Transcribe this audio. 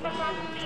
Papa,